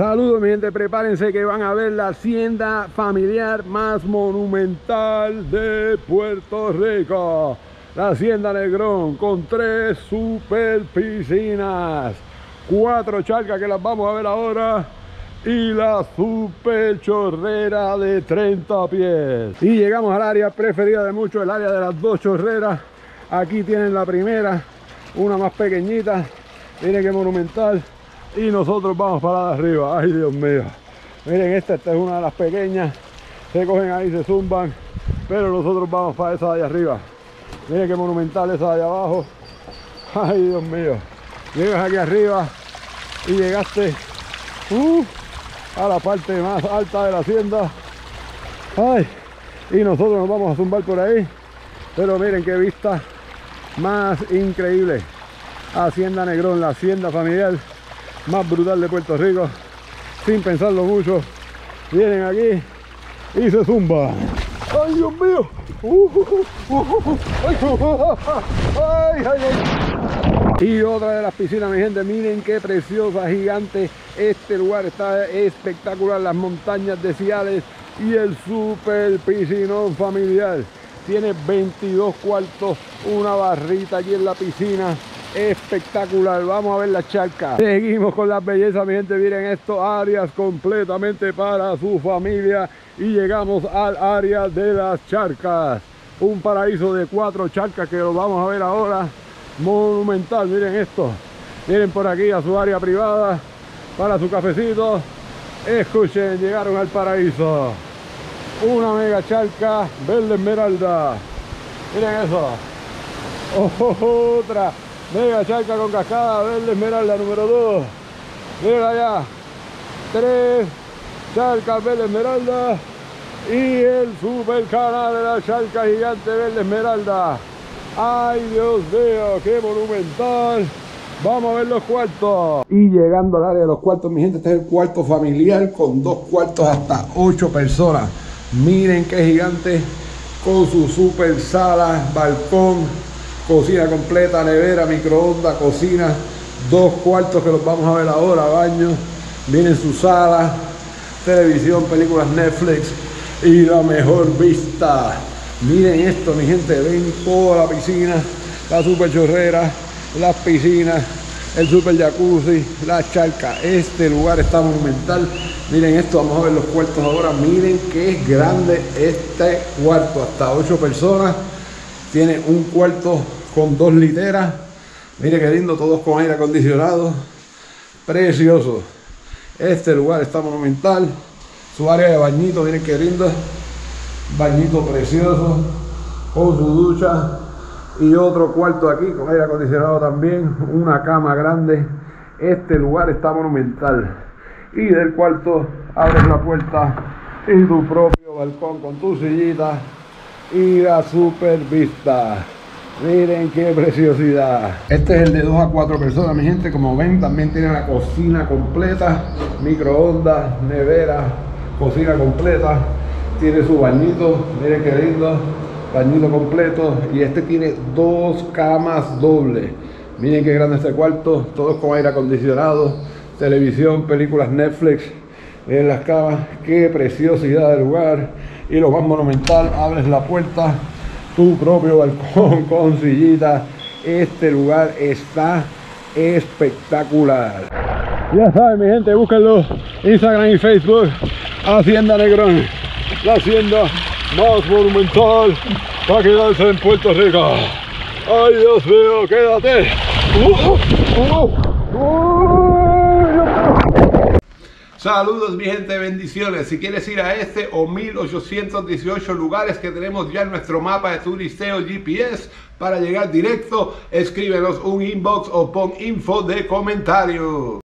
Saludos mi gente, prepárense que van a ver la hacienda familiar más monumental de Puerto Rico. La hacienda Negrón con tres super piscinas, cuatro charcas que las vamos a ver ahora y la super chorrera de 30 pies. Y llegamos al área preferida de muchos, el área de las dos chorreras. Aquí tienen la primera, una más pequeñita, miren qué monumental y nosotros vamos para arriba. Ay, Dios mío. Miren, esta, esta es una de las pequeñas. Se cogen ahí, se zumban. Pero nosotros vamos para esa de allá arriba. Miren qué monumental esa de allá abajo. Ay, Dios mío. Llegas aquí arriba y llegaste uh, a la parte más alta de la hacienda. Ay, y nosotros nos vamos a zumbar por ahí. Pero miren qué vista más increíble. Hacienda Negrón, la hacienda familiar más brutal de Puerto Rico sin pensarlo mucho vienen aquí y se zumba ay Dios mío y otra de las piscinas mi gente miren qué preciosa gigante este lugar está espectacular las montañas de Ciales y el super piscinón familiar tiene 22 cuartos una barrita aquí en la piscina espectacular vamos a ver la charca. Seguimos con las bellezas mi gente miren esto áreas completamente para su familia y llegamos al área de las charcas. Un paraíso de cuatro charcas que lo vamos a ver ahora. Monumental miren esto. Miren por aquí a su área privada para su cafecito. Escuchen llegaron al paraíso. Una mega charca verde esmeralda. Miren eso. Otra Mega charca con cascada verde esmeralda número 2. Mira allá. 3 charcas verde esmeralda. Y el super canal de la charca gigante verde esmeralda. Ay Dios mío, qué monumental. Vamos a ver los cuartos. Y llegando al área de los cuartos, mi gente, este es el cuarto familiar con dos cuartos hasta 8 personas. Miren qué gigante con su super sala, balcón, cocina completa, nevera, microondas, cocina, dos cuartos que los vamos a ver ahora, baño, miren su sala, televisión, películas Netflix y la mejor vista. Miren esto, mi gente, ven toda la piscina, la super chorrera, las piscinas, el super jacuzzi, la charca. Este lugar está monumental. Miren esto, vamos a ver los cuartos ahora. Miren qué grande este cuarto, hasta ocho personas. Tiene un cuarto con dos literas. Mire qué lindo, todos con aire acondicionado. Precioso. Este lugar está monumental. Su área de bañito, miren qué lindo. Bañito precioso. Con su ducha. Y otro cuarto aquí con aire acondicionado también. Una cama grande. Este lugar está monumental. Y del cuarto abres la puerta y tu propio balcón con tu sillita y la super vista. Miren qué preciosidad. Este es el de 2 a 4 personas, mi gente. Como ven, también tiene la cocina completa, microondas, nevera, cocina completa. Tiene su bañito, miren qué lindo, bañito completo. Y este tiene dos camas dobles. Miren qué grande este cuarto, todos con aire acondicionado, televisión, películas Netflix. Miren las camas, qué preciosidad del lugar. Y lo más monumental, abres la puerta tu propio balcón con sillita. Este lugar está espectacular. Ya saben, mi gente, búsquenlo Instagram y Facebook. Hacienda Negrón, la hacienda más monumental para quedarse en Puerto Rico. Ay, Dios mío, quédate. Uh, uh, uh, Saludos mi gente, bendiciones. Si quieres ir a este o 1818 lugares que tenemos ya en nuestro mapa de turisteo GPS para llegar directo, escríbenos un inbox o pon info de comentario.